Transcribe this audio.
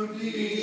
Lord,